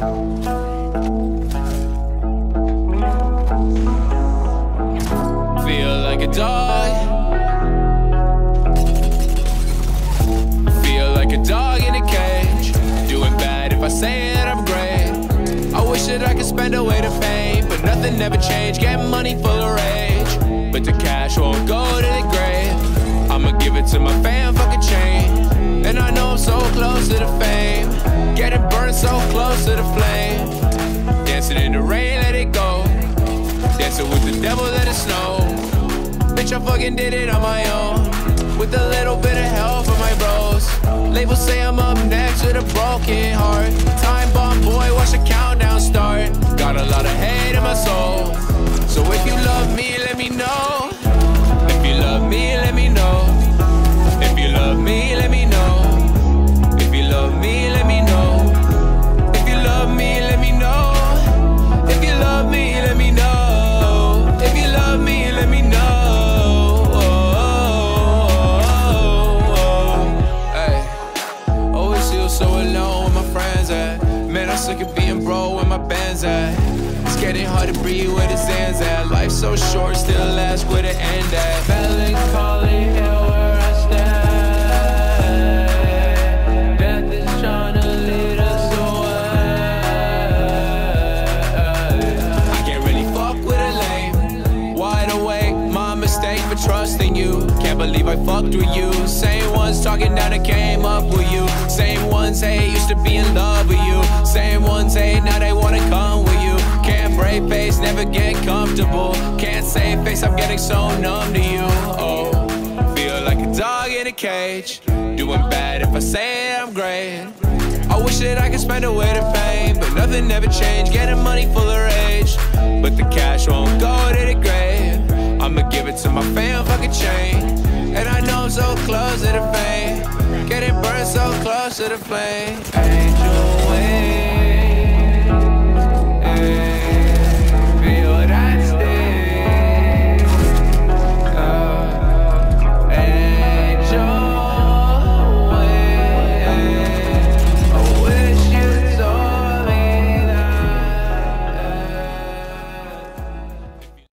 Feel like a dog. Feel like a dog in a cage. Doing bad if I say it, I'm great. I wish that I could spend away the fame, but nothing ever changed. Get money full of rage, but the cash won't go to the grave. I'ma give it to my fam, fuck a chain. And I know I'm so close to the fame. Getting burned so close to the flame. Dancing in the rain, let it go. Dancing with the devil, let it snow. Bitch, I fucking did it on my own. With a little bit of help from my bros. Labels say I'm up next with a broken heart. So alone with my friends at. Man, I'm sick of being bro with my bands at. It's getting hard to breathe where the sands at. Life's so short, still ask where the end at. Melancholy hill where I stand. Death is trying to lead us away. I can't really fuck with a lame. Wide awake, my mistake for trusting you. Can't believe I fucked with you. Same ones talking down that came up with you. Ones hey used to be in love with you. Same ones hey now they wanna come with you. Can't break face, never get comfortable. Can't save face, I'm getting so numb to you. Oh, feel like a dog in a cage. Doing bad if I say I'm great. I wish that I could spend away the pain, but nothing ever changed. Getting money full of rage, but the cash won't go to the grave. I'ma give it to my fam, fuck a chain. And I know I'm so close to the the flame. Ay.